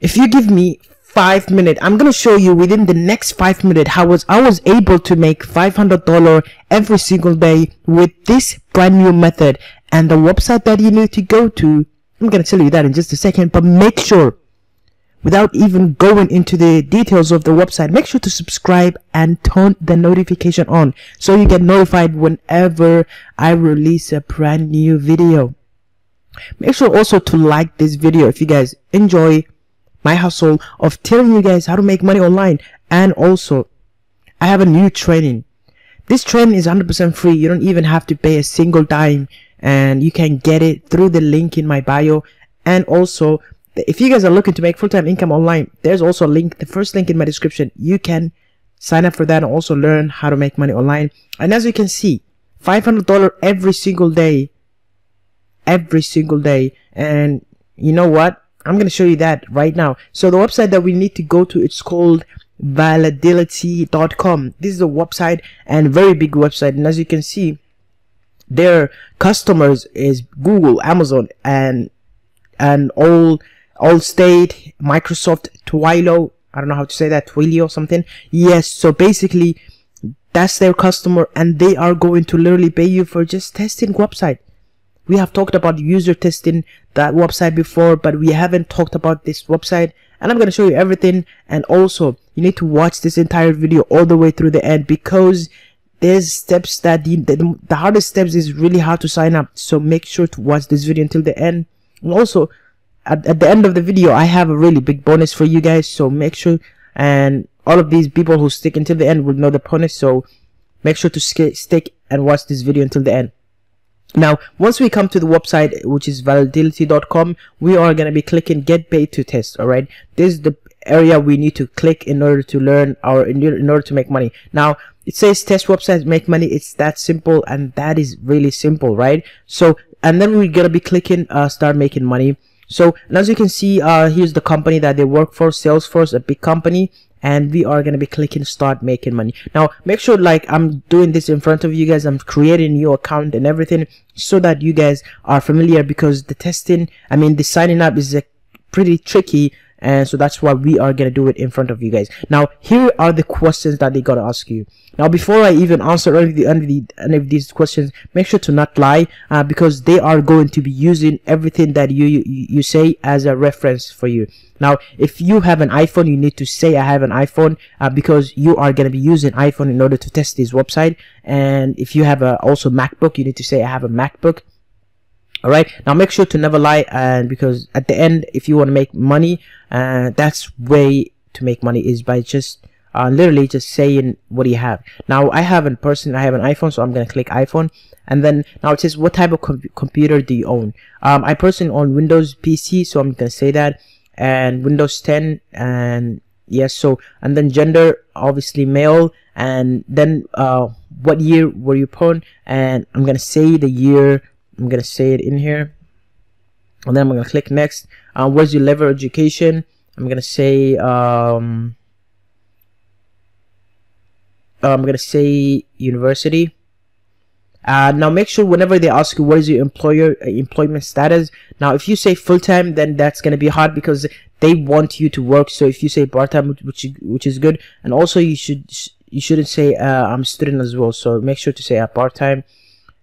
if you give me five minutes i'm gonna show you within the next five minutes how was i was able to make 500 dollar every single day with this brand new method. And the website that you need to go to i'm gonna tell you that in just a second but make sure without even going into the details of the website make sure to subscribe and turn the notification on so you get notified whenever i release a brand new video. Make sure also to like this video if you guys enjoy my hustle of telling you guys how to make money online. And also I have a new training. This training is 100% free. You don't even have to pay a single dime. And you can get it through the link in my bio. And also if you guys are looking to make full-time income online there's also a link the first link in my description. You can sign up for that and also learn how to make money online. And as you can see $500 every single day. Every single day. And you know what I'm going to show you that right now. So the website that we need to go to, it's called validately.com. This is a website and very big website. And as you can see, their customers is Google, Amazon, and and all Allstate, Microsoft, Twilio. I don't know how to say that, Twilio or something. Yes, so basically that's their customer and they are going to literally pay you for just testing website we have talked about user testing that website before but we haven't talked about this website and I'm going to show you everything and also you need to watch this entire video all the way through the end because there's steps that the, the, the hardest steps is really hard to sign up so make sure to watch this video until the end. And also at, at the end of the video I have a really big bonus for you guys so make sure and all of these people who stick until the end will know the bonus so make sure to stick and watch this video until the end now once we come to the website which is validately.com, we are going to be clicking get paid to test all right? This is the area we need to click in order to learn or in, order to make money. Now it says test websites make money. It's that simple and that is really simple right? So and then we're gonna be clicking uh, start making money. So as you can see uh, here's the company that they work for salesforce a big company and we are going to be clicking start making money. Now make sure like i'm doing this in front of you guys. I'm creating your account and everything so that you guys are familiar because the testing i mean the signing up is a pretty tricky and so that's why we are gonna do it in front of you guys. Now here are the questions that they gotta ask you. Now before i even answer any of, the, any of, the, any of these questions make sure to not lie uh, because they are going to be using everything that you, you you say as a reference for you. Now if you have an iphone you need to say i have an iphone uh, because you are going to be using iphone in order to test this website. And if you have a also macbook you need to say i have a macbook all right now make sure to never lie and because at the end if you want to make money uh, that's way to make money is by just uh, literally just saying what do you have. Now I have a person I have an iPhone so I'm gonna click iPhone and then now it says what type of com computer do you own? Um, I personally own Windows PC so I'm gonna say that and Windows 10 and yes so and then gender obviously male and then uh, what year were you born and I'm gonna say the year I'm gonna say it in here. And then I'm gonna click next. Uh, where's your level of education? I'm gonna say um, I'm gonna say university. Uh, now make sure whenever they ask you what is your employer uh, employment status. Now if you say full-time then that's gonna be hard because they want you to work. So if you say part-time which which is good. And also you should you shouldn't say uh, I'm student as well. So make sure to say a uh, part-time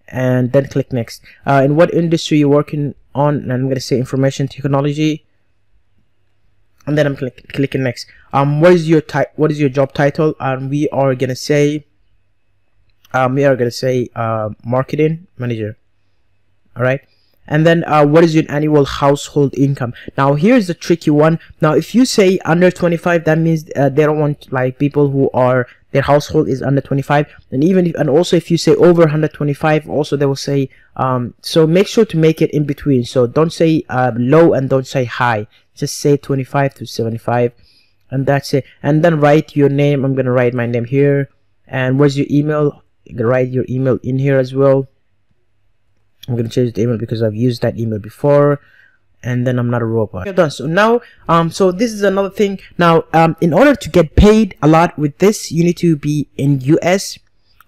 and then click next. Uh, in what industry you're working on and I'm gonna say information technology and then I'm click, clicking next. Um what is your type what is your job title? And um, we are gonna say um we are gonna say uh marketing manager. All right and then uh, what is your annual household income? Now here's the tricky one. Now if you say under 25 that means uh, they don't want like people who are their household is under 25 and even if, and also if you say over 125 also they will say um so make sure to make it in between. So don't say uh, low and don't say high. Just say 25 to 75 and that's it. And then write your name. I'm gonna write my name here. And where's your email? You can write your email in here as well. I'm gonna change the email because i've used that email before and then I'm not a robot. Done. So now, um, so this is another thing. Now, um, in order to get paid a lot with this, you need to be in US,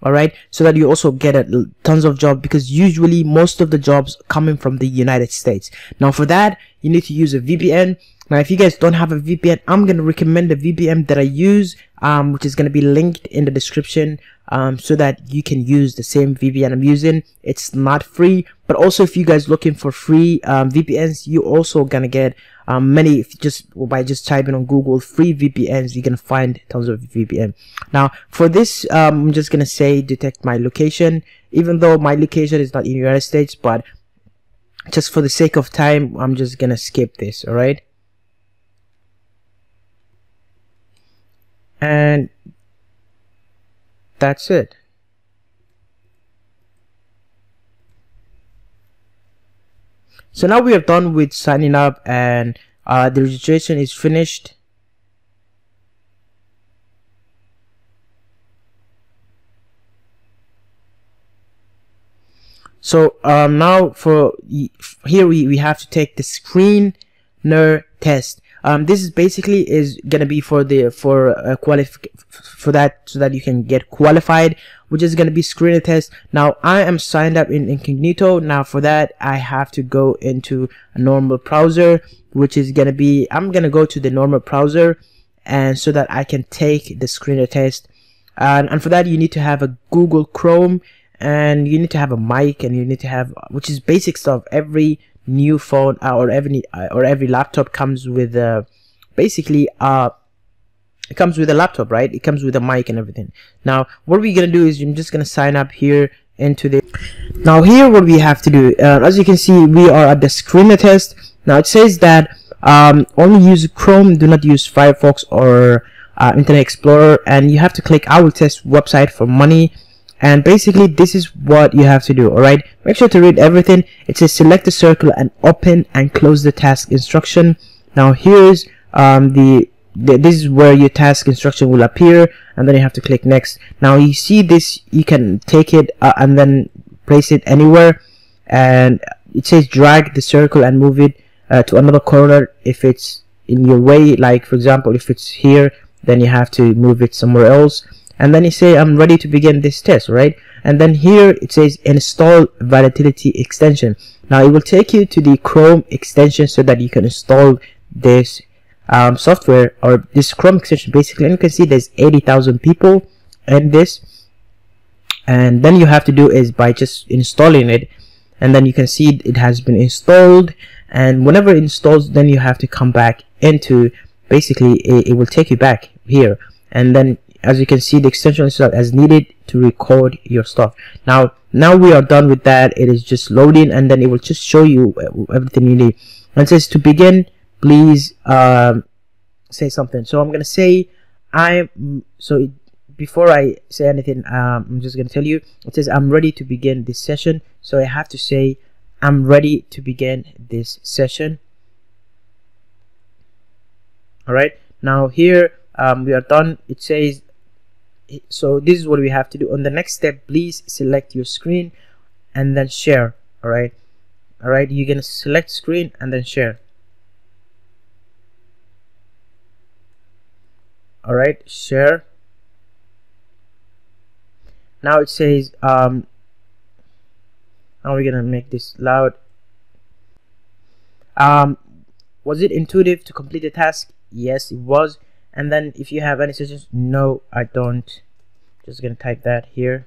all right, so that you also get a, tons of jobs because usually most of the jobs coming from the United States. Now, for that, you need to use a VPN, now if you guys don't have a VPN I'm gonna recommend the VPN that I use um, which is gonna be linked in the description um, so that you can use the same VPN I'm using. It's not free but also if you guys looking for free um, VPNs you also gonna get um, many just by just typing on Google free VPNs you're gonna find tons of VPN now for this um, I'm just gonna say detect my location. Even though my location is not in the United States but just for the sake of time I'm just gonna skip this alright? And that's it. So now we are done with signing up and uh, the registration is finished. So um, now for here we, we have to take the screener test um, this is basically is gonna be for the for a qualify for that so that you can get qualified which is gonna be screener test. Now I am signed up in incognito. Now for that I have to go into a normal browser which is gonna be I'm gonna go to the normal browser and so that I can take the screener test. And, and for that you need to have a Google Chrome and you need to have a mic and you need to have which is basic stuff. Every new phone uh, or every uh, or every laptop comes with uh, basically uh it comes with a laptop right? It comes with a mic and everything. Now what we're gonna do is I'm just gonna sign up here into the now here what we have to do uh, as you can see we are at the screener test now it says that um, only use Chrome do not use Firefox or uh, Internet Explorer and you have to click I will test website for money and basically this is what you have to do alright? Make sure to read everything. It says select the circle and open and close the task instruction. Now here's um, the, the this is where your task instruction will appear and then you have to click next. Now you see this you can take it uh, and then place it anywhere. And it says drag the circle and move it uh, to another corner if it's in your way. Like for example if it's here then you have to move it somewhere else and then you say I'm ready to begin this test right? And then here it says install Validately extension. Now it will take you to the Chrome extension so that you can install this um, software or this Chrome extension. Basically and you can see there's 80,000 people in this. And then you have to do is by just installing it and then you can see it has been installed. And whenever it installs then you have to come back into basically it, it will take you back here. And then as you can see the extension is as needed to record your stuff. Now now we are done with that. It is just loading and then it will just show you everything you need. And it says to begin please um, say something. So I'm gonna say I'm so before I say anything um, I'm just gonna tell you it says I'm ready to begin this session so I have to say I'm ready to begin this session. Alright? Now here um, we are done. It says so this is what we have to do. On the next step please select your screen and then share all right? All right you're gonna select screen and then share. All right share. Now it says um now we're gonna make this loud? Um was it intuitive to complete the task? Yes it was and then if you have any suggestions no I don't. Just gonna type that here.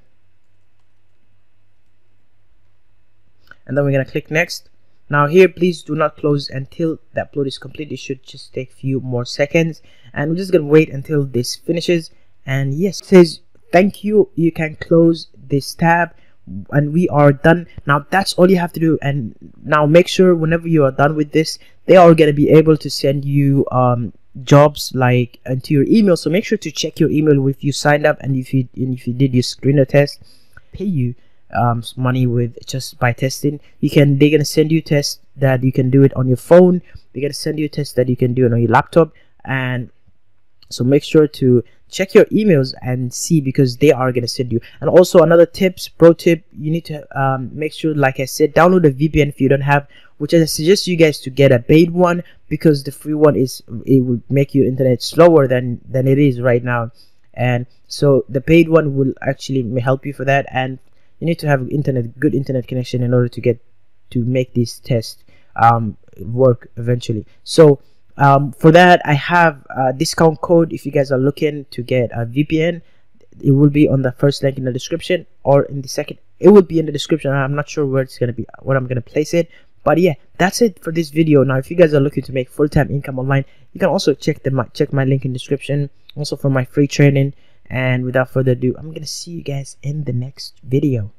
And then we're gonna click next. Now here please do not close until the upload is complete. It should just take a few more seconds. And we're just gonna wait until this finishes. And yes says thank you. You can close this tab. And we are done. Now that's all you have to do. And now make sure whenever you are done with this they are going to be able to send you um, jobs like into your email. So make sure to check your email if you signed up and if you and if you did your screener test pay you um, money with just by testing. You can they're gonna send you tests that you can do it on your phone. They're gonna send you a test that you can do it on your laptop. And so make sure to check your emails and see because they are going to send you. And also another tips pro tip you need to um, make sure like i said download a vpn if you don't have which i suggest you guys to get a paid one because the free one is it will make your internet slower than than it is right now. And so the paid one will actually help you for that and you need to have internet good internet connection in order to get to make this test um, work eventually. So um, for that I have a discount code if you guys are looking to get a VPN it will be on the first link in the description or in the second. It will be in the description. I'm not sure where it's going to be where i'm going to place it. But yeah that's it for this video. Now if you guys are looking to make full-time income online you can also check the my check my link in description. Also for my free training. And without further ado i'm gonna see you guys in the next video